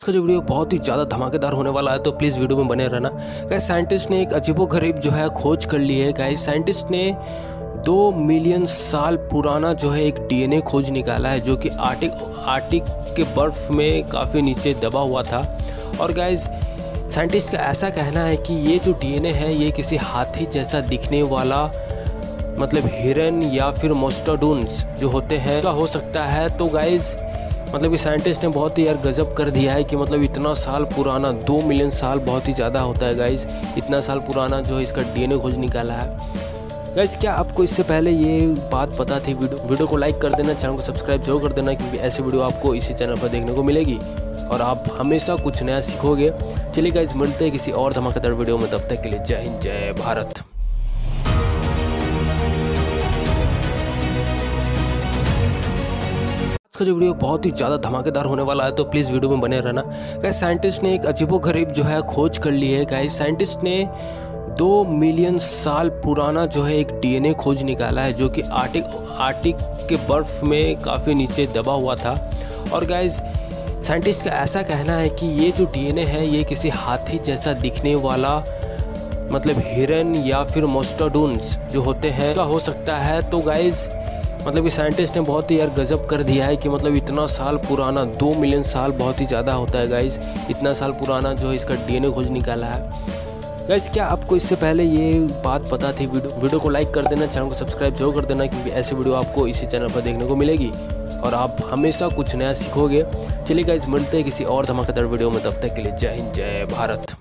आज का जो वीडियो बहुत ही ज़्यादा धमाकेदार होने वाला है तो प्लीज़ वीडियो में बने रहना। गाइस साइंटिस्ट ने एक अजीबो गरीब जो है, खोज कर ली है। गाइस साइंटिस्ट ने दो मिलियन साल पुराना जो है, एक डीएनए खोज निकाला है, जो कि आर्टिक आर्टिक के बर्फ़ में काफ़ी नीचे दबा हुआ था। और गाइज़ साइंटिस्ट का ऐसा कहना है कि ये जो डीएनए है, ये किसी हाथी जैसा दिखने वाला मतलब हिरन या फिर मोस्टाडून्स जो होते हैं हो सकता है। तो गाइज़ मतलब कि साइंटिस्ट ने बहुत ही यार गजब कर दिया है कि मतलब इतना साल पुराना, दो मिलियन साल बहुत ही ज़्यादा होता है गाइज़ इतना साल पुराना जो है इसका डीएनए खोज निकाला है। गाइज़ क्या आपको इससे पहले ये बात पता थी? वीडियो वीडियो को लाइक कर देना चैनल को सब्सक्राइब ज़रूर कर देना, क्योंकि ऐसी वीडियो आपको इसी चैनल पर देखने को मिलेगी। और आप हमेशा कुछ नया सीखोगे। चलिए गाइज़ मिलते हैं किसी और धमाकेदार वीडियो में, तब तक के लिए जय हिंद, जय भारत। का जो वीडियो बहुत ही ज़्यादा धमाकेदार होने वाला है तो प्लीज़ वीडियो में बने रहना। गाइस साइंटिस्ट ने एक अजीबो गरीब जो है खोज कर ली है। गाइस साइंटिस्ट ने दो मिलियन साल पुराना जो है एक डीएनए खोज निकाला है, जो कि आर्टिक आर्टिक के बर्फ़ में काफ़ी नीचे दबा हुआ था। और गाइज़ साइंटिस्ट का ऐसा कहना है कि ये जो डीएनए है, ये किसी हाथी जैसा दिखने वाला मतलब हिरन या फिर मोस्टाडून्स जो होते हैं इसका हो सकता है। तो गाइज़ मतलब कि साइंटिस्ट ने बहुत ही यार गजब कर दिया है कि मतलब इतना साल पुराना, दो मिलियन साल बहुत ही ज़्यादा होता है गाइज़ इतना साल पुराना जो है इसका डीएनए खोज निकाला है। गाइज़ क्या आपको इससे पहले ये बात पता थी? वीडियो वीडियो को लाइक कर देना चैनल को सब्सक्राइब ज़रूर कर देना, क्योंकि ऐसी वीडियो आपको इसी चैनल पर देखने को मिलेगी। और आप हमेशा कुछ नया सीखोगे। चलिए गाइज़ मिलते हैं किसी और धमाकेदार वीडियो में, तब तक के लिए जय हिंद, जय भारत।